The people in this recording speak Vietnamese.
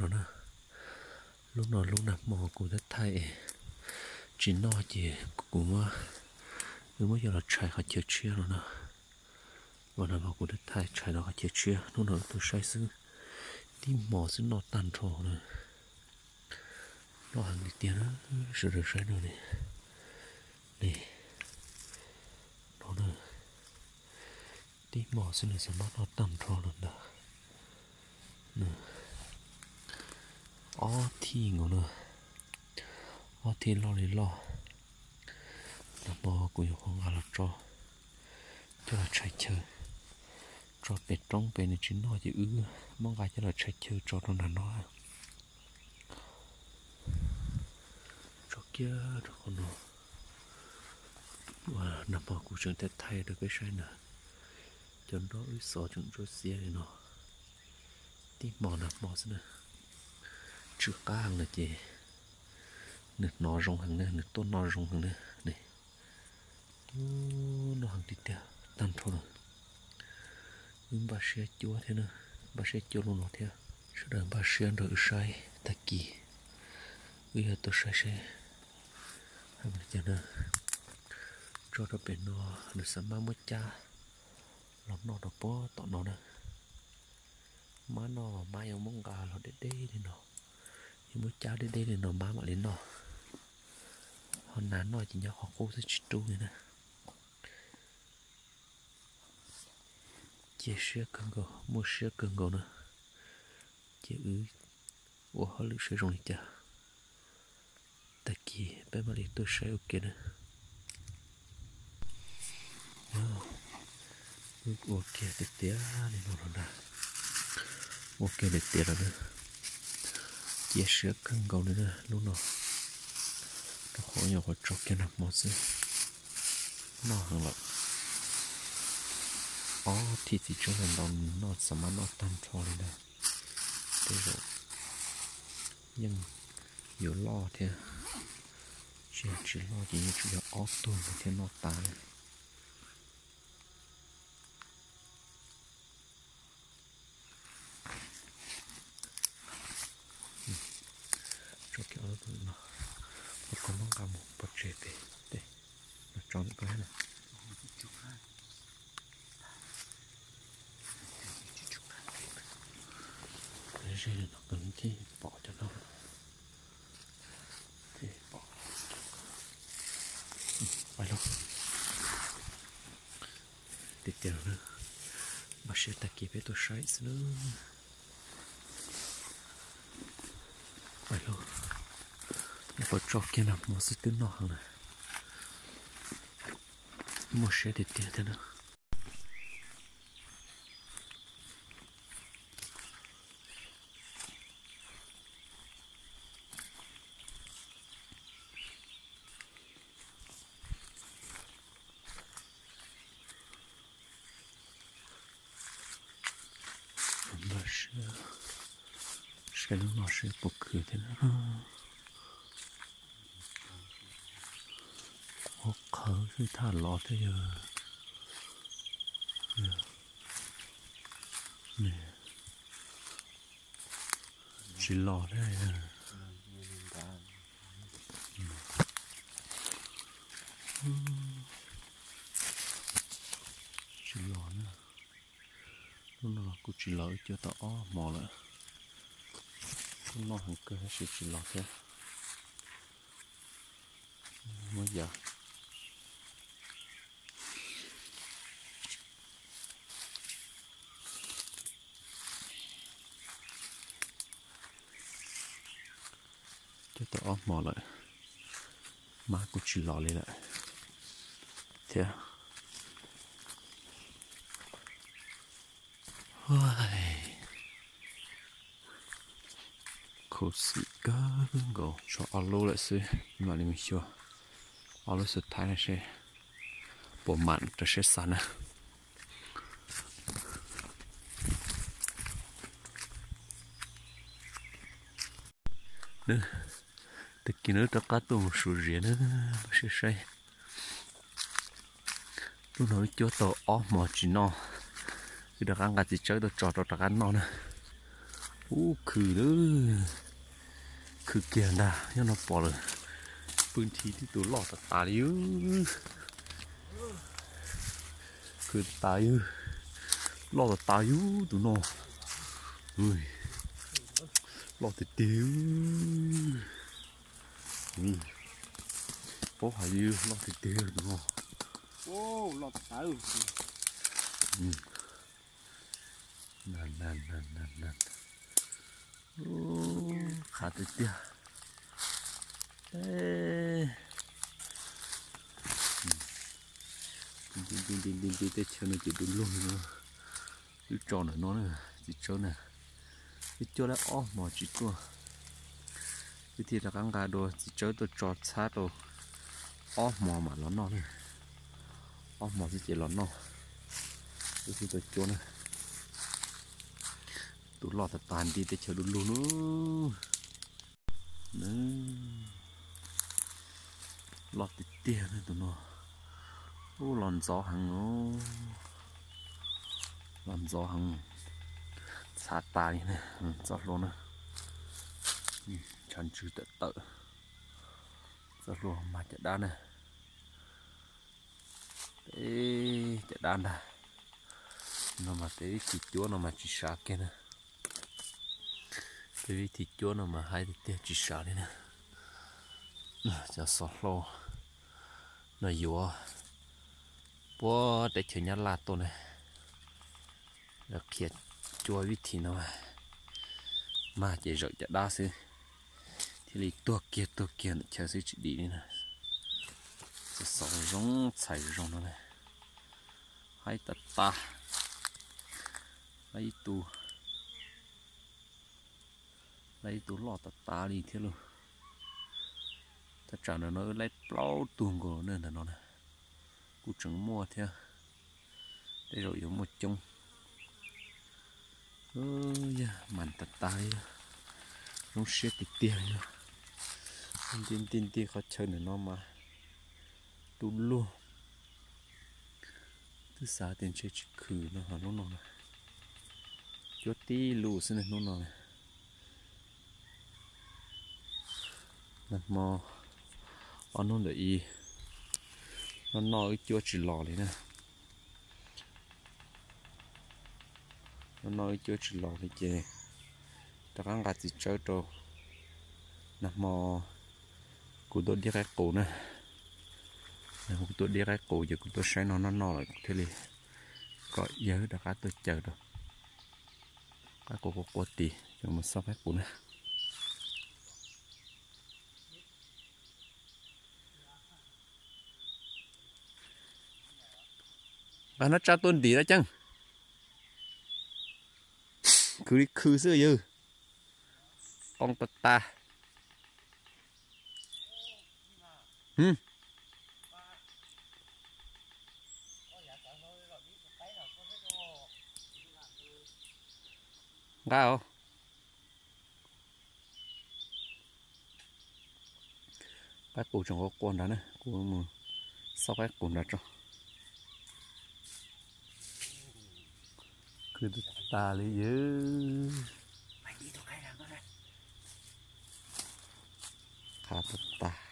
nó nó lúc nào lúc nào mò cũng rất thay, chỉ nó chỉ cũng nếu mà giờ là chạy họ chơi chia rồi nè. Và nào mò cũng rất thay chạy đó họ chơi chia lúc nào tôi sai xứ đi mò xứ nó tan trò nữa nó hàng đi tiền đó sửa được sai rồi này này nó nữa đi mò xứ này sẽ mất nó tan trò nữa đó nè ó, thi ngủ nữa ó, thi lo đi lo. Nó bò của yêu không là cho. Cho là chạy chơi cho bể trong bể này chính nó chỉ ư. Mong ai cho là chạy chơi cho nó là nó cho kia, cho con nó và nó bò của trường tết thay được cái sai nữa cho nó ư sợ chúng cho xe nó tí mò nó mò xin nữa chưa cá hàng là chị. Nước nó rong hàng nữa nước tốt nó rong hàng nữa. Đây nó hàng đi theo tan thôi rồi. Nhưng bà sẽ chúa thế nữa. Bà sẽ chúa luôn nó theo sau đó bà sẽ đợi sai, ta kỳ bây giờ tôi sai sẽ hàng là cho nó cho nó bên nó nó sắm má mất cha. Lắm nó nó bó tọt nó nữa. Má nó mai ông mong gà nó để đây thì nó nhưng mới cháu đến đây thì nó má mà lên nó hôm nán nó chỉ nhau họ cố sẽ chít tu này chia sẻ cần gò mua sữa cần gò nữa. Chia ứ. Của họ lựa sử dụng chả. Ta kỳ bé mà đi tôi sẽ ok nữa ok để tiếp đi nó rồi nè. Ok để tiếp rồi nữa chia sẻ cân cầu nữa lúc nào nó khó nhau có cho cái một xíu. Nó hơn là ó, thì thì chúng mình nó nó sẽ mà nó tan cho lên đây. Thế rồi. Nhưng nhiều lo thế chỉ chỉ lo chỉ như chủ yếu ó nó tan cho kiểu nó một con mong cầm một bật trẻ về đây nó cho những cái này. Cái dây nó cứng thì bỏ cho nó. Thì bỏ. Ừ, phải luôn tiếp theo nữa. Mà sẽ ta kịp với tôi sai nữa. Phải luôn có cho kia nằm một sự tính nọ hơn này? Moshe dit tietenä. Moshe. Shkallon Moshe pukkytinä. Một sẽ để tiền thế nào cũng sẽ sẽ nó tao bốc lại, lúc nào Ô khờ thì chỉ lọ thế. Giờ nè mò lại. Má cũng chỉ lò lên lại. Thế Ôi. khổ sĩ cơ gỗ cho alo lại xí. Mà mình chưa. Alo sự thái này sẽ bộ mặn cho sẽ sẵn à nữa từ kia nữa cho cá tôm sủi rỉa nữa sẽ say lúc nói cho tàu ó mò chỉ nó thì đặt ăn gà gì chơi được trò trò ăn nó nữa u khử nữa, khử kia nà nhưng nó bỏ rồi phương thì thì tôi lọt tà đi khử tà ư lọt tà ư tụi nó ui lọt tiêu ui bố phải ư lọt tiêu tụi nó ô lọt tà ư nan nan nan nan nan ô khá tới tia ê. Tin tin tin tin tin tin tết chơi nó chỉ đúng luôn nữa cứ tròn ở nó nữa chỉ chơi nè cái chơi là ó mà chỉ chơi cái thì là căng gà đồ chỉ chơi tôi trọt sát đồ. Ó, mò mà lón nó nữa ó, mò chỉ chỉ lón nó cái thì tôi chôn này. Tụi lọt thật tàn đi để chờ luôn luôn nữa. Nữa lọt thì tiền nữa tụi nó. Ô, lòn gió hàng ô. Lòn gió hàng xa ta đi gió luôn nè chân chữ tự tự rất luôn, mà chạy đá này. Ê, chạy đá này. Nó mà tới chỉ chúa, nó mà chỉ sạc kia nè. Cái thì thịt chúa, nó mà hai thịt tiêu chỉ xa đi nè. Cho sọt lô. Nó yếu bố để chờ nhát là tôi này. Là kiệt chúa vị thì nó mà. Mà chỉ rợi chạy đan sư thì lý tua kia tua kia, chờ sư chỉ đi nè sẽ sọt rong chạy rong nó này. Hai tạt ta. Hai tu lấy tu lọ tạt ta đi, thế luôn. Ta trả nó nó lấy bao tuồng của nên là nó này. Cú trứng mua thế. Đây rồi giống một chung. Ôi da màn tạt ta đi nó xếp tiền nữa tin tin tin khó chơi nữa nó mà tu luôn thứ sáu tiền chơi chỉ khử nó hả nó nó cho tí lu xin nó nó này mò ở nó để y nó nói chỗ chỉ lò này nè nó nói chỗ chỉ lò này chơi ta đang gạt gì chơi đồ nằm mò cụ tôi đi ra cổ nữa, nè cụ tôi đi ra cổ giờ cụ tôi sẽ nó nó nó lại. Thế này có nhớ đã cá tôi chờ đâu cái cổ có cổ tì cho một số cái cổ nữa, và nó tra tuần tí đó chăng? Cứ đi khứ xưa dư con tật ta. Ừ. Ra không? Cái cụ trong có con đó nè. Cụ mà sau cái cụ đó trong cứ ta lấy dữ khá tất ta